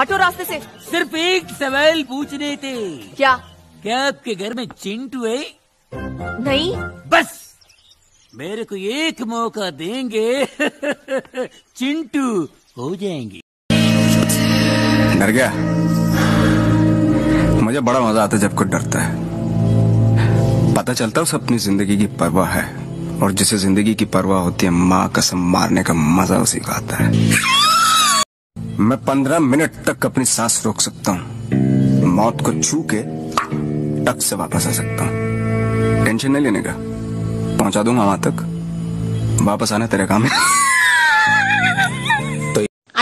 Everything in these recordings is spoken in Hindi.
हटो रास्ते से। सिर्फ़ एक सवाल पूछने थे। क्या? क्या आपके घर में चिंटू है? नहीं। बस। मेरे को एक मौका देंगे। चिंटू हो जाएँगे। डर गया? मुझे बड़ा मज़ा आता है जब कोई डरता है। पता चलता है उसे अपनी ज़िंदगी की परवाह है। और जिसे ज़िंदगी की परवाह होती है माँ कसम मारने का मज़ा उसी का आता है। मैं पंद्रह मिनट तक अपनी सांस रोक सकता हूँ। मौत को छू के टक से वापस आ सकता हूँ। टेंशन नहीं लेने का। पहुँचा दूँगा वहाँ तक। वापस आना तेरे काम है।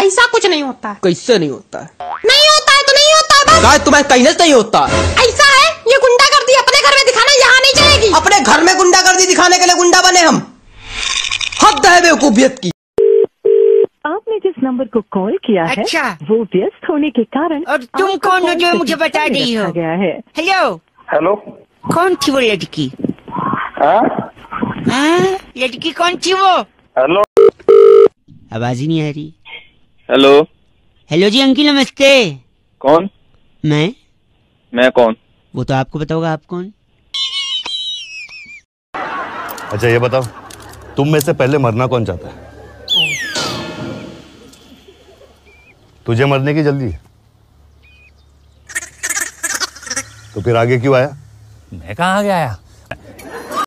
ऐसा कुछ नहीं होता। कैसे नहीं होता? नहीं होता है तो नहीं होता है बस तुम्हें कहने से नहीं होता। ऐसा है? ये गुंडा कर दी अपने घर में दिखाना यहाँ नहीं चलेगी। अपने घर में गुंडा कर दी दिखाने के लिए गुंडा बने हम। हद है बेवकूफियत की नंबर को कॉल किया है अच्छा। वो व्यस्त होने के कारण और तुम कौन हो जो मुझे बता रही हो? गया है। हेलो हेलो कौन थी वो लड़की? हाँ? हाँ? लड़की कौन थी वो? हेलो आवाज़ ही नहीं आ रही। हेलो हेलो जी अंकिल नमस्ते। कौन? मैं। मैं कौन? वो तो आपको पता होगा आप कौन? अच्छा ये बताओ तुम में से पहले मरना कौन चाहता है? तुझे मरने की जल्दी है। तो फिर आगे क्यों आया? मैं कहाँ आगे गया